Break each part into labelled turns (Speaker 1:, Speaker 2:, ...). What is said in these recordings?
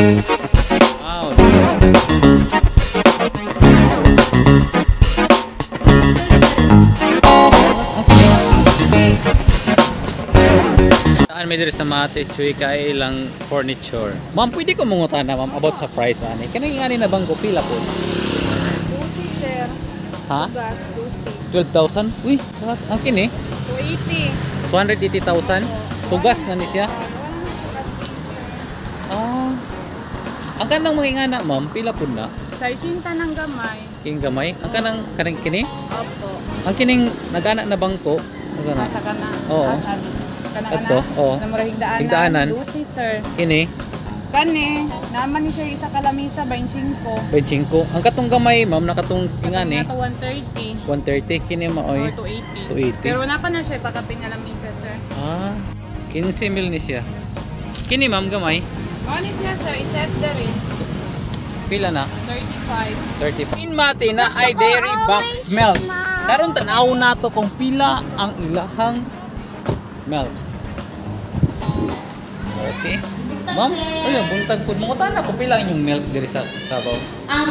Speaker 1: Saan may diri sa Mate Chuy kay ilang furniture. Ma'am, pwede ko mungutan na ma'am about sa price ani. Kanang ani na bang ko pila po?
Speaker 2: Dusi, sir.
Speaker 1: Ha?
Speaker 2: Gas, dusi.
Speaker 1: 12,000? Uy, ang kini?
Speaker 2: 280.
Speaker 1: 280,000? Tugas na ni siya. Ah. Ang kanang mga ingana ma'am, pila po na?
Speaker 2: Sa isinta ng gamay.
Speaker 1: King gamay. Ang kanang kanang kini?
Speaker 2: Opo.
Speaker 1: Ang kining nagana na bangko. Nagana.
Speaker 2: Nasa ka na.
Speaker 1: Oo.
Speaker 2: Ka
Speaker 1: Ato,
Speaker 2: na.
Speaker 1: oo.
Speaker 2: Na mura higdaanan.
Speaker 1: Higdaanan.
Speaker 2: Dusi, sir.
Speaker 1: Kini,
Speaker 2: Kani, naman ni siya isa kalamisa, 25.
Speaker 1: 25. Ang katong gamay ma'am, nakatong ingani.
Speaker 2: Nga to 130.
Speaker 1: 130 kini maoy.
Speaker 2: 280.
Speaker 1: 280.
Speaker 2: Pero wala pa na siya pagkapin na lamisa, sir.
Speaker 1: Ah, 15 mil ni siya. Kini ma'am gamay.
Speaker 2: Ano siya, sir? Iset na rin.
Speaker 1: Pila na?
Speaker 2: 35.
Speaker 1: 35. In mati na ay dairy box milk. Karon tanaw na to kung pila ang ilahang milk. Okay. Ma'am, ayun, buntag po. Mga tana kung pila inyong milk diri sa Davao.
Speaker 3: Ang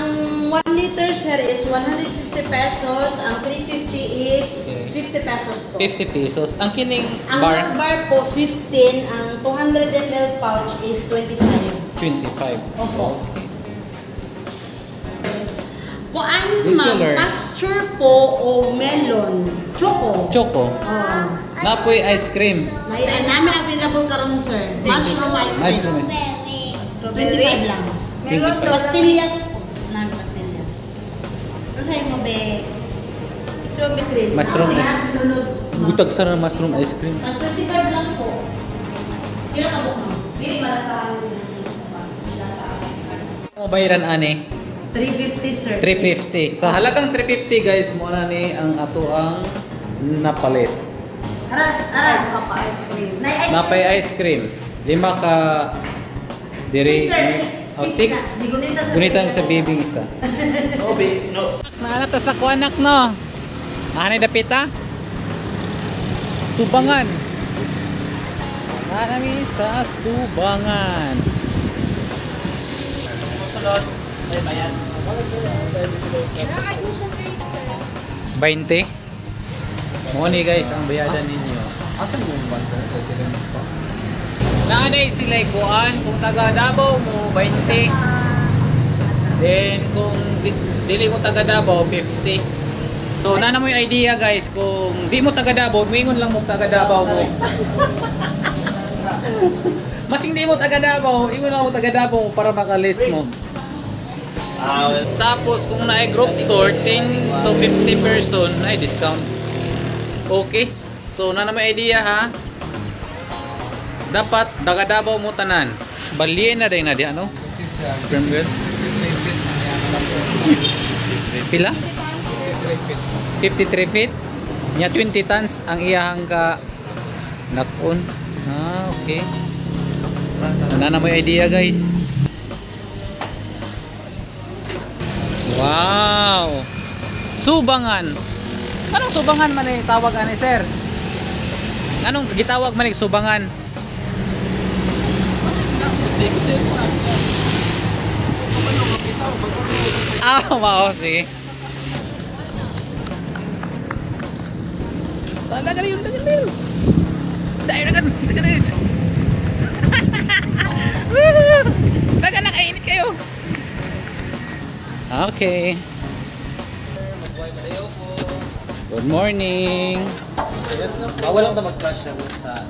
Speaker 3: 1 liter sir is 150 pesos, ang 350 is 50 pesos po.
Speaker 1: 50 pesos. Ang kining
Speaker 3: Ang
Speaker 1: bar,
Speaker 3: milk bar po 15, ang 200 ml pouch is 25.
Speaker 1: 25.
Speaker 3: Opo. Kuan ma'am, pasture po o melon, choco.
Speaker 1: Choco.
Speaker 3: Oh.
Speaker 1: Napoy ice cream.
Speaker 3: May namin available karon sir. Mushroom ice
Speaker 1: Ice
Speaker 3: cream.
Speaker 1: cream.
Speaker 3: 25 lang.
Speaker 1: 25.
Speaker 3: Pastillas
Speaker 1: Mushroom ice-
Speaker 3: last sunod. ma'am.
Speaker 1: Butag sa mushroom ice cream.
Speaker 3: Ang 25 lang po. Kila ka po ma'am?
Speaker 1: Mo bayaran ani?
Speaker 3: 350 sir.
Speaker 1: 350. Sa halagang 350 guys, mo na ni ang ato ang napalit.
Speaker 3: Ara, ara. Papa ice cream. Na ice
Speaker 1: Napay ice cream. Lima ka diri.
Speaker 3: Six sir, six.
Speaker 1: Oh,
Speaker 3: Six
Speaker 1: six.
Speaker 3: gunitan sa
Speaker 1: sa
Speaker 3: mo.
Speaker 1: bibig isa. No, babe, no. Naana to sa kuanak no. Nahanay dapita? Subangan. Naanami sa Subangan.
Speaker 4: Sunod, may bayan.
Speaker 1: 20. Mo ni guys ang bayadan ninyo.
Speaker 4: Asan yung one sir?
Speaker 1: Naanay sila kuan kung taga Davao mo 20. Then kung di, dili mo taga Davao 50. So na mo yung idea guys kung di mo taga Davao, mingon lang mo taga Davao mo. Masing di mo taga Davao, ingon lang mo taga Davao para makalis mo.
Speaker 4: Ah,
Speaker 1: Tapos kung na group tour 10 to 50 person ay discount. Okay. So na naman idea ha. Dapat daga Davao mo tanan. Balien na din na di ano? Springville. Pila? 53 feet. Nya 20 tons ang iyahang ka nakon. Ah, okay. Na na may idea guys. Wow! Subangan. Anong subangan man eh tawag ani sir? Anong gitawag man eh subangan? Ah, mao sige. Tagal yun, tagal yun. Dahil nagan, tagal yun. Tagal na kainit kayo. Okay. Good morning.
Speaker 4: bawal lang na mag-crash sa...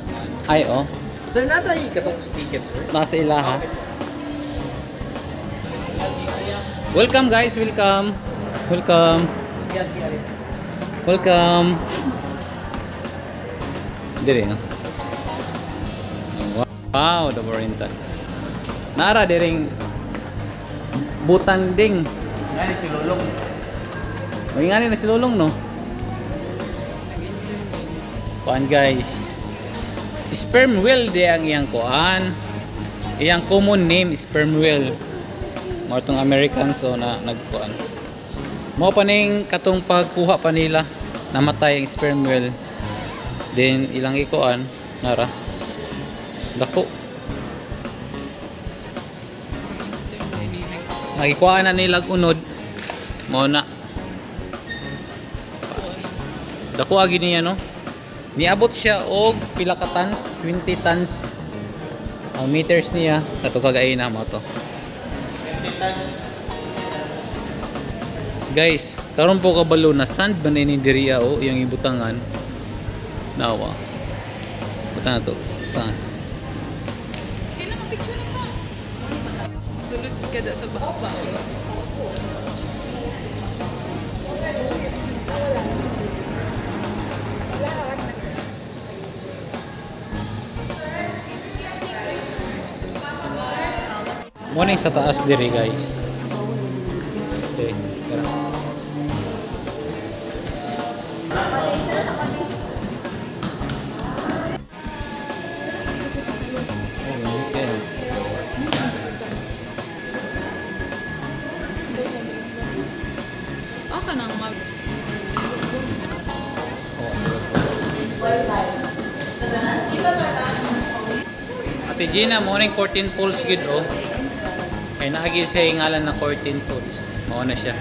Speaker 1: Ay, oh.
Speaker 4: Sir, nata yung katong ticket, sir.
Speaker 1: Nasa ilaha. Welcome guys, welcome. Welcome. Welcome. Dire no. Wow, the Borinta. Nara diring butanding.
Speaker 4: Yan si Lulong.
Speaker 1: Ingani na si Lulong no. Kuan guys. Sperm whale di ang iyang kuan. Iyang common name sperm whale. Mga tong American so na nagkuan. Mo pa ning katong pagkuha pa nila namatay ang sperm whale. Then ilang ikuan nara. Dako. Nakikuhaan na nilag unod. Mo na. Dako agi niya no. Niabot siya og pila ka tons, 20 tons. Ang meters niya kato kagay na mo to. Guys, karon po kabalo na sand ba ni diriya o yung ibutangan. Nawa. Butang na to. Sand.
Speaker 2: Sulod ka da sa baba.
Speaker 1: Morning sa taas diri guys. Okay,
Speaker 2: Aka nang mag...
Speaker 1: Ate Gina, morning 14 pulse gid oh. Kay naagi sa ngalan na 14 pulse. Mao na siya.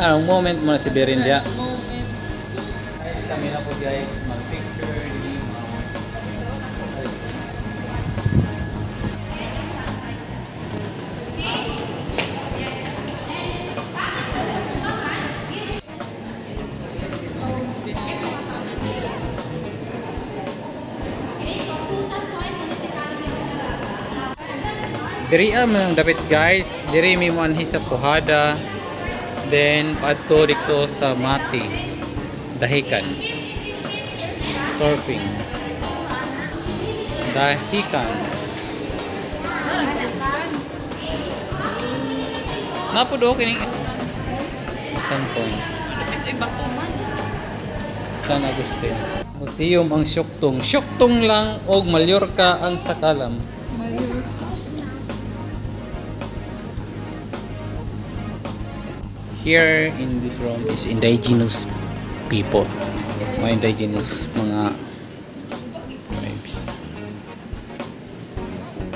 Speaker 1: Anong moment mo na si Berindia? Guys, kami na po guys. Diri am ang dapat guys. Diri mi mo anhi sa Puhada. Then padto dito sa Mati. Dahikan. Surfing. Dahikan. Napod okay ning San point. San Agustin. Museum ang Syuktong. Syuktong lang og Mallorca ang sakalam. Here in this room is indigenous people. Mga indigenous mga tribes.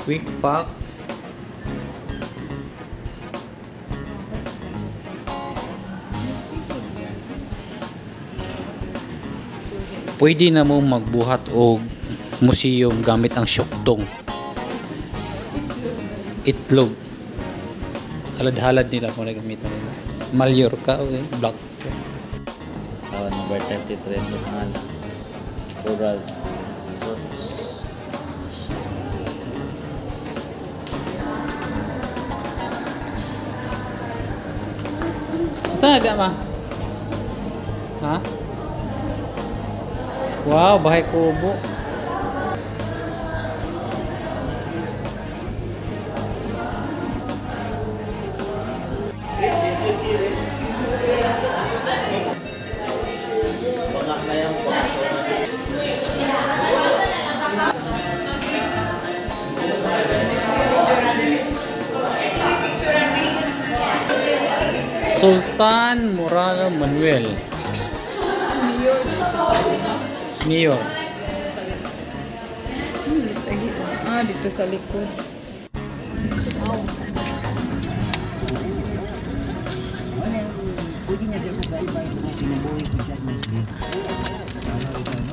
Speaker 1: Quick facts. Pwede na mo magbuhat og museum gamit ang syuktong. Itlog. Halad-halad nila kung nagamitan nila. Mallorca, okay. Black.
Speaker 4: Tawag number 33 sa mga rural roots.
Speaker 1: Saan ada ma? Ha? Wow, bahay kubo. Sultan Murala Manuel. Mayor.
Speaker 2: Ah, dito sa likod.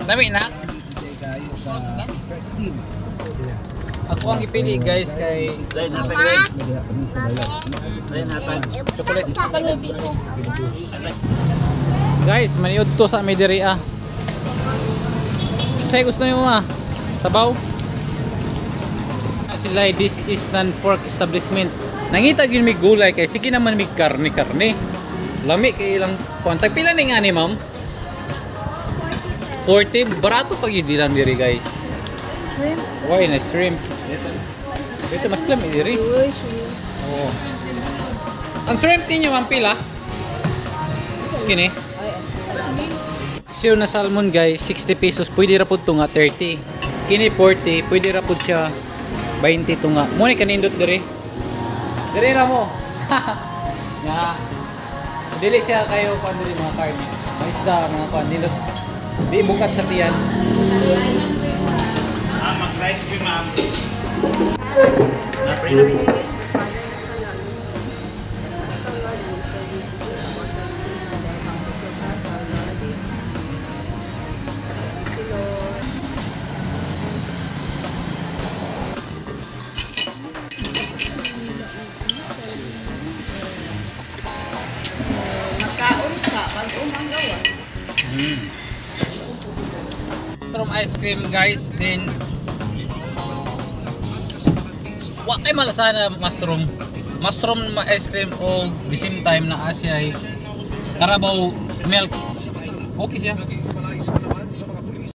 Speaker 1: Dami na. Ako ang ipili guys kay
Speaker 4: Lain guys. Lain hapon.
Speaker 1: chocolate. Guys, maniud to sa Mediria. Say gusto niyo ma? Sabaw? Sila this is non-pork establishment. Nangita gyud mi gulay kay sige naman mi karne karne. Lami kay ilang kontag pila ni nga ni ma'am? 40 barato pag yun lang diri guys.
Speaker 2: Shrimp.
Speaker 1: Why na shrimp? Dito mas lami diri.
Speaker 2: Uy, shrimp.
Speaker 1: Oo. Ang shrimp ninyo ma'am pila? Kini. Siyo na salmon guys, 60 pesos. Pwede ra pud to nga 30. Kini 40, pwede ra pud siya 20 to nga. Mo ni kanindot diri. Diri ra mo. nga dili siya kayo pa diri mga karne. Mga isda, mga kan nindot. Di bukat sa tiyan.
Speaker 5: Ice cream, ma'am.
Speaker 1: Mushroom ice cream guys, then wa kay malasana mushroom. Mushroom ma- ice cream o the same time na asya ay Carabao milk. Okay siya.